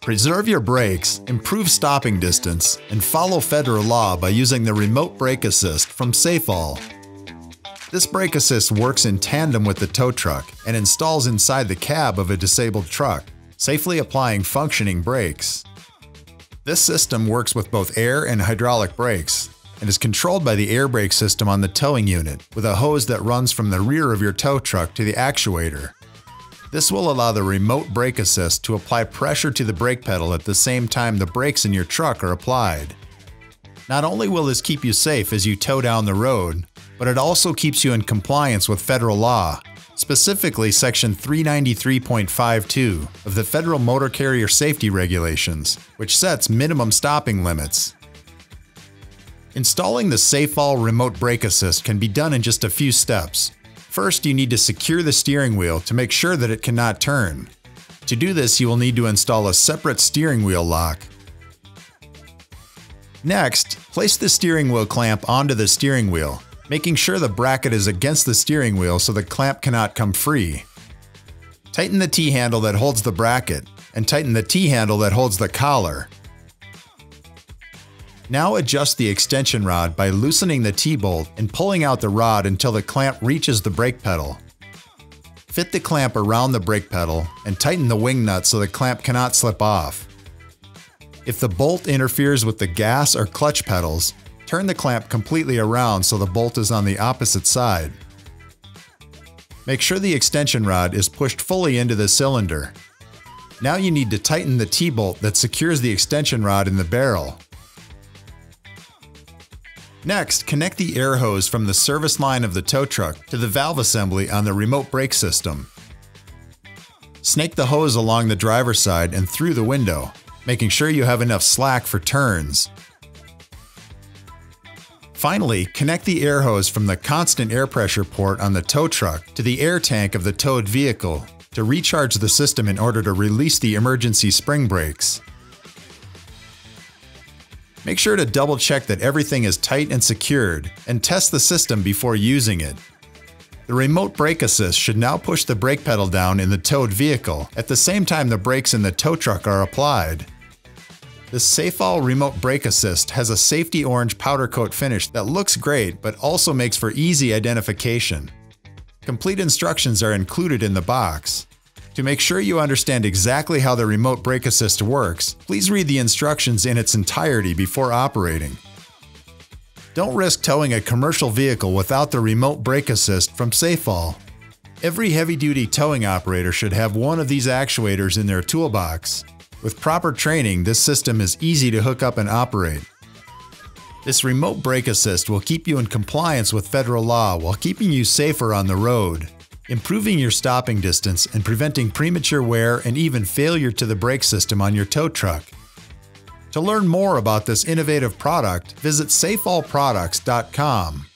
Preserve your brakes, improve stopping distance, and follow federal law by using the Remote Brake Assist from SafeAll. This brake assist works in tandem with the tow truck and installs inside the cab of a disabled truck, safely applying functioning brakes. This system works with both air and hydraulic brakes and is controlled by the air brake system on the towing unit with a hose that runs from the rear of your tow truck to the actuator. This will allow the remote brake assist to apply pressure to the brake pedal at the same time the brakes in your truck are applied. Not only will this keep you safe as you tow down the road, but it also keeps you in compliance with federal law, specifically Section 393.52 of the Federal Motor Carrier Safety Regulations, which sets minimum stopping limits. Installing the SafeAll Remote Brake Assist can be done in just a few steps, First, you need to secure the steering wheel to make sure that it cannot turn. To do this, you will need to install a separate steering wheel lock. Next, place the steering wheel clamp onto the steering wheel, making sure the bracket is against the steering wheel so the clamp cannot come free. Tighten the T-handle that holds the bracket, and tighten the T-handle that holds the collar. Now adjust the extension rod by loosening the T-bolt and pulling out the rod until the clamp reaches the brake pedal. Fit the clamp around the brake pedal and tighten the wing nut so the clamp cannot slip off. If the bolt interferes with the gas or clutch pedals, turn the clamp completely around so the bolt is on the opposite side. Make sure the extension rod is pushed fully into the cylinder. Now you need to tighten the T-bolt that secures the extension rod in the barrel. Next, connect the air hose from the service line of the tow truck to the valve assembly on the remote brake system. Snake the hose along the driver's side and through the window, making sure you have enough slack for turns. Finally, connect the air hose from the constant air pressure port on the tow truck to the air tank of the towed vehicle to recharge the system in order to release the emergency spring brakes. Make sure to double check that everything is tight and secured, and test the system before using it. The remote brake assist should now push the brake pedal down in the towed vehicle at the same time the brakes in the tow truck are applied. The SafeAll Remote Brake Assist has a safety orange powder coat finish that looks great but also makes for easy identification. Complete instructions are included in the box. To make sure you understand exactly how the remote brake assist works, please read the instructions in its entirety before operating. Don't risk towing a commercial vehicle without the remote brake assist from SafeAll. Every heavy-duty towing operator should have one of these actuators in their toolbox. With proper training, this system is easy to hook up and operate. This remote brake assist will keep you in compliance with federal law while keeping you safer on the road improving your stopping distance and preventing premature wear and even failure to the brake system on your tow truck. To learn more about this innovative product, visit safeallproducts.com.